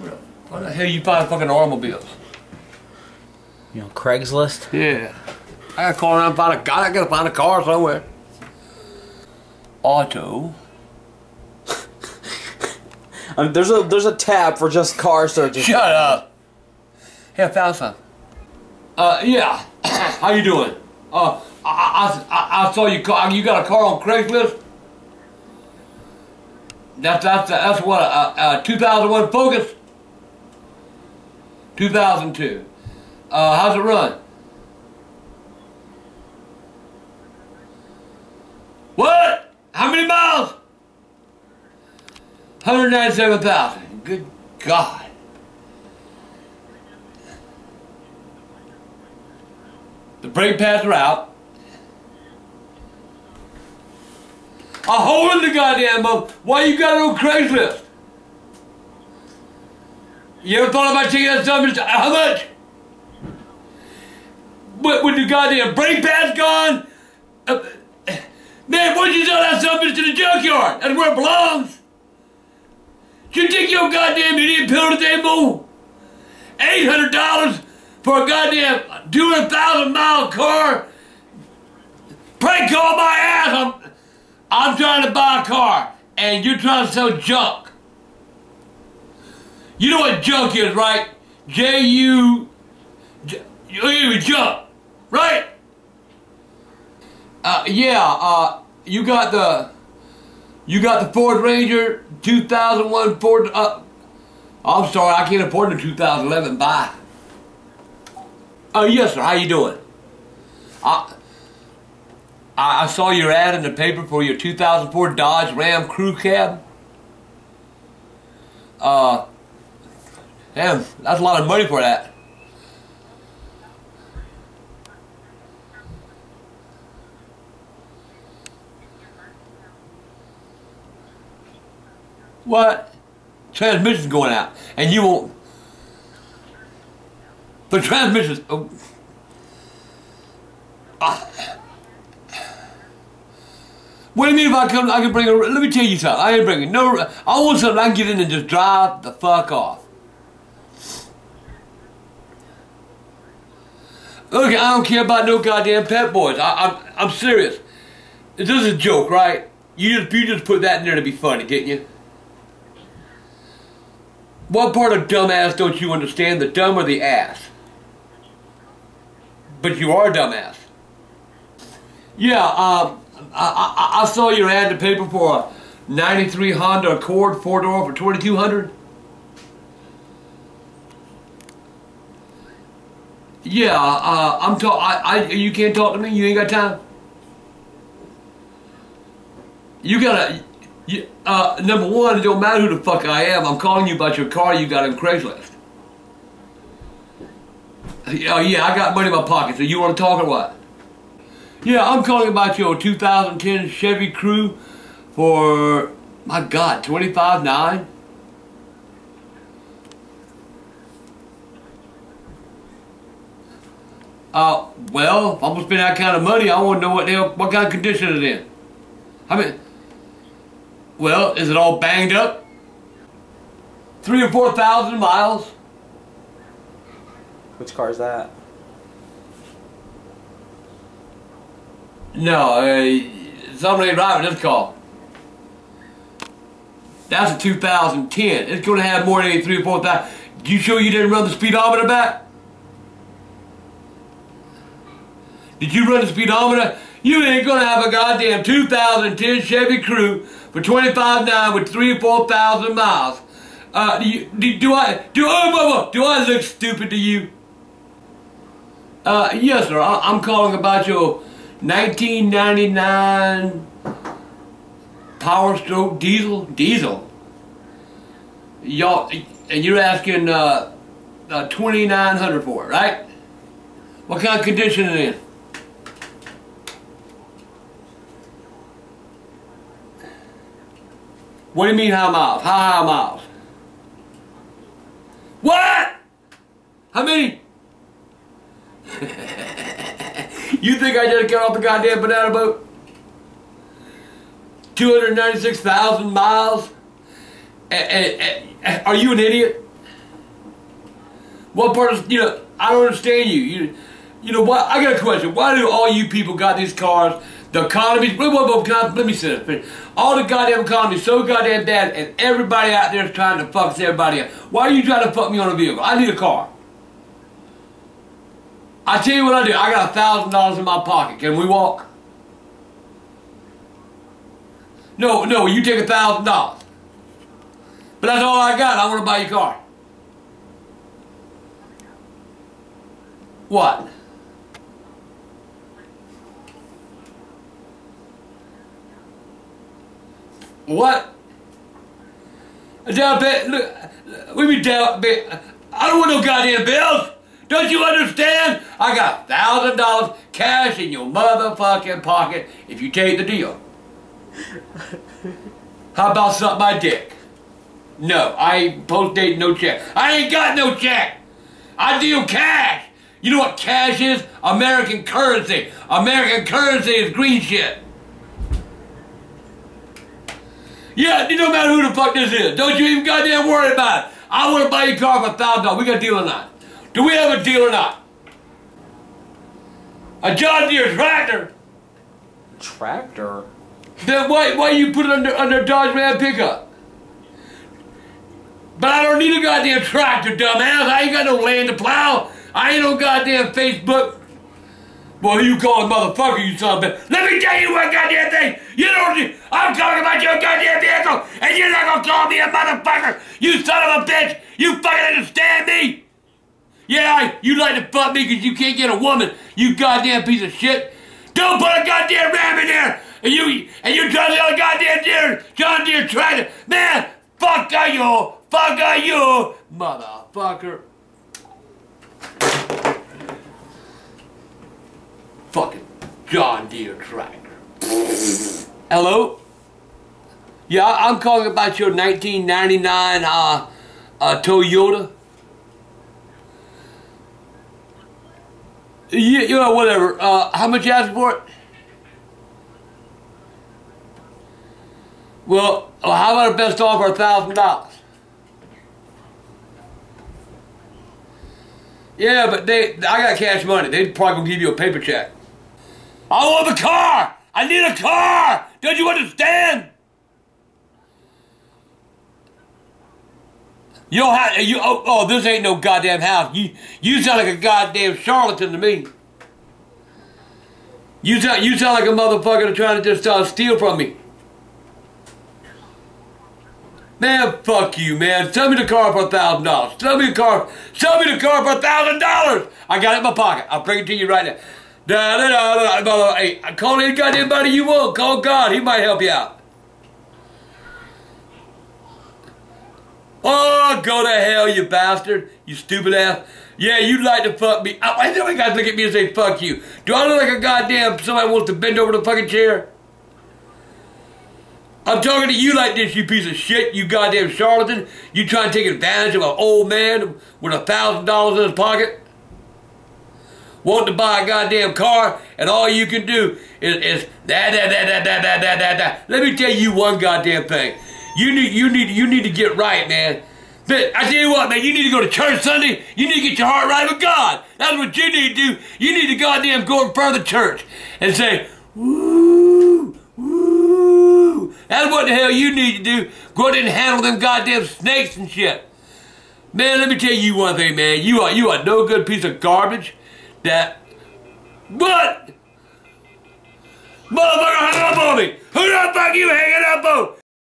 Where the hell you find fucking automobiles? You know, Craigslist. Yeah. I gotta call around and find a guy. I gotta find a car somewhere. Auto. I mean, there's a there's a tab for just car searches. Shut up. Hey, I found some. Uh, yeah. How you doing? Uh, I, I, I, I saw you. Car. You got a car on Craigslist? That's that's that's what a, a 2001 Focus. 2002. Uh, how's it run? What? How many miles? 197,000. Good God. The brake pads are out. A hole in the goddamn boat. Why you got it on Craigslist? You ever thought about taking that something? How much? What, with the goddamn brake pads gone? Uh, man, why'd you sell that stuff to the junkyard? That's where it belongs. You think your goddamn idiot pill today, boo? $800 for a goddamn 200,000 mile car? Prank call my ass! I'm, I'm trying to buy a car, and you're trying to sell junk. You know what junk is, right? J U. J- you junk, right? Uh, yeah. Uh, you got the. You got the Ford Ranger 2001 Ford. Uh, I'm sorry, I can't afford the 2011. Bye. Oh yes, sir. How you doing? I. I I saw your ad in the paper for your 2004 Dodge Ram Crew Cab. Uh, damn, that's a lot of money for that. What? Transmission's going out, and you won't. The transmission's. Oh. Ah. What do you mean if I come? I can bring a. Let me tell you something. I ain't bringing no. I want something I can get in and just drive the fuck off. Look, I don't care about no goddamn pet boys. I, I'm I'm serious. This is a joke, right? You just you just put that in there to be funny, didn't you? What part of dumbass don't you understand? The dumb or the ass? But you are dumbass. Yeah, um, I, I, I saw your ad in the paper for a 93 Honda Accord four door for 2200 Yeah, uh, I'm talk. I, I, you can't talk to me. You ain't got time. You gotta. You, uh, number one, it don't matter who the fuck I am. I'm calling you about your car you got on Craigslist. Oh yeah, I got money in my pocket. So you want to talk or what? Yeah, I'm calling about your 2010 Chevy Crew for my God, 25 nine. Uh, well, if I'm gonna spend that kind of money, I want to know what the hell, what kind of condition it's in. I mean, well, is it all banged up? Three or four thousand miles? Which car is that? No, uh, somebody driving this car. That's a 2010. It's going to have more than three or four thousand. You sure you didn't run the speedometer back? Did you run the speedometer? You ain't gonna have a goddamn 2010 Chevy Crew for 25.9 with three or four thousand miles. Uh, do, you, do, do I do oh, do I look stupid to you? Uh, yes, sir. I, I'm calling about your 1999 Power Stroke Diesel. Diesel. Y'all, and you're asking uh, uh, 2,900 for it, right? What kind of condition it in? What do you mean how miles? How high miles? What? How many? you think I just got off the goddamn banana boat? 296,000 miles? A- are you an idiot? What part of, you know, I don't understand you. You, you know what? I got a question. Why do all you people got these cars? The economy, whoa, whoa, let me say this. All the goddamn economy so goddamn bad, and everybody out there is trying to fuck everybody up. Why are you trying to fuck me on a vehicle? I need a car. I tell you what I do. I got a thousand dollars in my pocket. Can we walk? No, no, you take a thousand dollars. But that's all I got. I want to buy your car. What? What? Down pay, look, we be down. I don't want no goddamn bills. Don't you understand? I got thousand dollars cash in your motherfucking pocket if you take the deal. How about suck my dick? No, I ain't post date no check. I ain't got no check. I deal cash. You know what cash is? American currency. American currency is green shit. Yeah, it don't matter who the fuck this is. Don't you even goddamn worry about it. I want to buy your car for a thousand dollars. We got a deal or not? Do we have a deal or not? A John Deere tractor. Tractor? Then why why you put it under under Dodge Ram pickup? But I don't need a goddamn tractor, dumbass. I ain't got no land to plow. I ain't no goddamn Facebook. Boy, you calling motherfucker, you son of a bitch. Let me tell you one goddamn thing. You don't, I'm talking about your goddamn vehicle, and you're not gonna call me a motherfucker. You son of a bitch. You fucking understand me? Yeah, you like to fuck me because you can't get a woman, you goddamn piece of shit. Don't put a goddamn ram in there. And you, and you trying to goddamn deer, John Deere tractor. Man, fuck are you. Fuck are you, motherfucker. Fucking John Deere tractor. Hello? Yeah, I'm calling about your 1999 uh, uh, Toyota. Yeah, you know, whatever. Uh, how much you asking for it? Well, how about a best offer, a thousand dollars? Yeah, but they, I got cash money. They probably give you a paper check. I want a car. I need a car. Don't you understand? You don't have, you, oh, oh, this ain't no goddamn house. You, you sound like a goddamn charlatan to me. You sound, you sound like a motherfucker trying to just uh, steal from me. Man, fuck you, man. Sell me the car for a thousand dollars. Sell me the car. Sell me the car for a thousand dollars. I got it in my pocket. I'll bring it to you right now. Da, da, da, da, da. Hey, call any goddamn buddy you want. Call God. He might help you out. Oh, go to hell, you bastard. You stupid ass. Yeah, you'd like to fuck me. I, why do you guys look at me and say fuck you? Do I look like a goddamn somebody wants to bend over the fucking chair? I'm talking to you like this, you piece of shit, you goddamn charlatan. You trying to take advantage of an old man with a thousand dollars in his pocket? Want to buy a goddamn car, and all you can do is, is da da da da da da da da. Let me tell you one goddamn thing. You need you need you need to get right, man. But I tell you what, man, you need to go to church Sunday. You need to get your heart right with God. That's what you need to do. You need to goddamn go in front of the church and say, woo, woo. That's what the hell you need to do. Go out and handle them goddamn snakes and shit. Man, let me tell you one thing, man. You are you are no good piece of garbage. That what? Motherfucker hung up on me. Who the fuck you hanging up on?